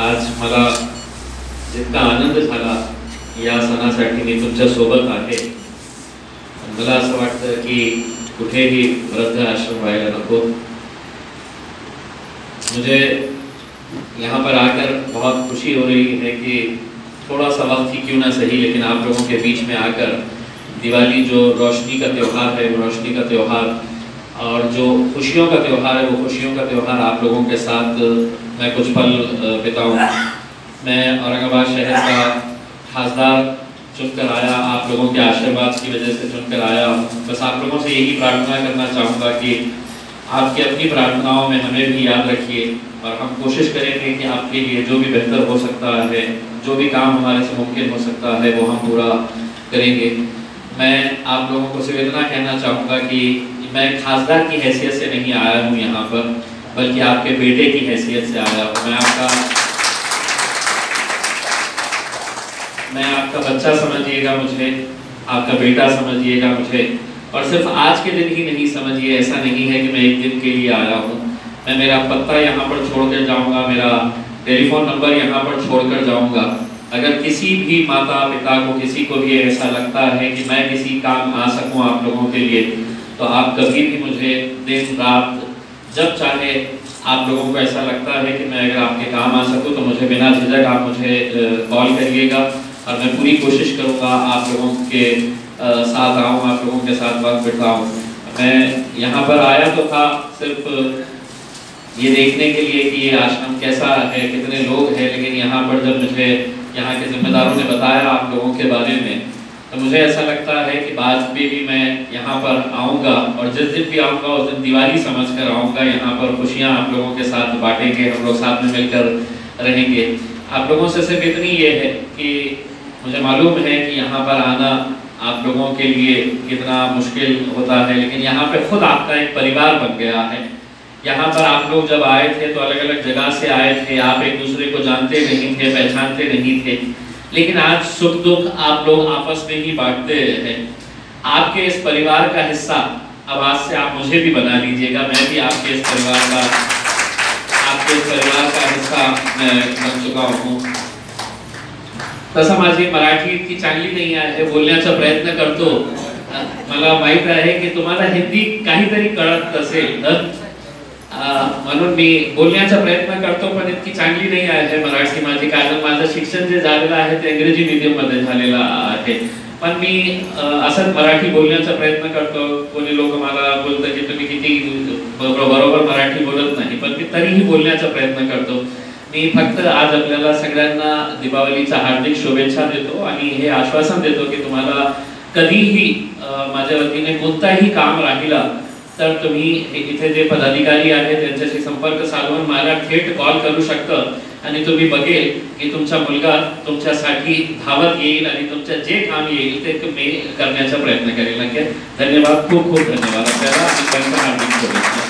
आज मला जितका आनंद झाला या सणासाठी मी तुमच्या सोबत आहे. मला असं वाटतं की कुठेही वृद्ध आश्रम व्हायला नको. मुझे यहाँ पर आकर बहुत खुशी हो रही है कि थोड़ा सा वक्त ही क्यों ना सही, लेकिन आप लोगों के बीच में आकर दिवाली जो रोशनी का त्यौहार है, वो रोशनी का त्यौहार और जो खुशियों का त्यौहार है, वो खुशियों का त्यौहार आप लोगों के साथ मैं कुछ पल बिताऊं। मैं औरंगाबाद शहर का खासदार चुनकर आया, आप लोगों के आशीर्वाद की वजह से चुनकर आया। बस आप लोगों से यही प्रार्थना करना चाहूँगा कि आपकी अपनी प्रार्थनाओं में हमें भी याद रखिए और हम कोशिश करेंगे कि आपके लिए जो भी बेहतर हो सकता है, जो भी काम हमारे से मुमकिन हो सकता है, वो हम पूरा करेंगे। मैं आप लोगों को सिर्फ़ इतना कहना चाहूँगा कि मैं खासदार की हैसियत से नहीं आया हूँ यहाँ पर। बल्कि आपके बेटे की हैसियत से आया हूँ। मैं आपका मैं आपका बच्चा समझिएगा मुझे, आपका बेटा समझिएगा मुझे, और सिर्फ़ आज के दिन ही नहीं, समझिए, ऐसा नहीं है कि मैं एक दिन के लिए आया हूँ। मैं मेरा पत्ता यहाँ पर छोड़ कर जाऊँगा, मेरा टेलीफोन नंबर यहाँ पर छोड़ कर जाऊँगा। अगर किसी भी माता पिता को, किसी को भी ऐसा लगता है कि मैं किसी काम आ सकूँ आप लोगों के लिए तो आप कभी भी मुझे दिन, रात जब चाहे आप लोगों को ऐसा लगता है कि मैं अगर आपके काम आ सकूँ तो मुझे बिना झिझक आप मुझे कॉल करिएगा और मैं पूरी कोशिश करूँगा आप लोगों के साथ आऊँ, आप लोगों के साथ वक्त बिताऊँ। मैं यहाँ पर आया तो था सिर्फ़ ये देखने के लिए कि ये आश्रम कैसा है, कितने लोग हैं, लेकिन यहाँ पर जब मुझे, यहाँ के जिम्मेदारों ने बताया आप लोगों के बारे में तो मुझे ऐसा लगता है कि बाद में भी मैं यहाँ पर आऊँगा और जिस दिन भी आऊँगा, उस दिन दिवाली समझ कर आऊँगा यहाँ पर। खुशियाँ आप लोगों के साथ बांटेंगे, हम लोग साथ में मिलकर रहेंगे। आप लोगों से सिर्फ़ इतनी ये है कि मुझे मालूम है कि यहाँ पर आना आप लोगों के लिए कितना मुश्किल होता है, लेकिन यहाँ पे खुद आपका एक परिवार बन गया है। यहाँ पर आप लोग जब आए थे तो अलग अलग जगह से आए थे। आप एक दूसरे को जानते नहीं थे, पहचानते नहीं थे। लेकिन आज सुख दुख आप लोग आपस में ही बांटते हैं। आपके इस परिवार का हिस्सा, अब आज से आप मुझे भी बना लीजिएगा, मैं भी आपके इस परिवार का, आपके इस परिवार का हिस्सा बन चुका हूँ। तसं माझी मराठी इतकी चांगली नाही आहे बोलण्याचा प्रयत्न करतो मला माहित आहे की तुम्हाला हिंदी काहीतरी कळत नसेल तर म्हणून मी बोलण्याचा प्रयत्न करतो पण इतकी चांगली नाही आहे मराठी माझी कारण माझं शिक्षण जे झालेलं आहे ते इंग्रजी मीडियममध्ये झालेलं आहे. पण मी असंच मराठी बोलण्याचा प्रयत्न करतो. कोणी लोक मला बोलतात की तुम्ही किती बरोबर मराठी बोलत नाही पण मी तरीही बोलण्याचा प्रयत्न करतो. मी फक्त आज आपल्याला सगळ्यांना दीपावलीचा हार्दिक शुभेच्छा देतो आणि हे आश्वासन देतो की तुम्हाला कधीही माझ्या वतीने कोणताही काम राहिला तर तुम्ही इथे जे पदाधिकारी आहेत त्यांच्याशी संपर्क साधून मला थेट कॉल करू शकता. आणि तुम्ही बघेल की तुमचा मुलगा तुमच्यासाठी धावत येईल आणि तुमचं जे काम येईल ते मी करण्याचा प्रयत्न करेल. धन्यवाद. खूप खूप धन्यवाद. आपल्याला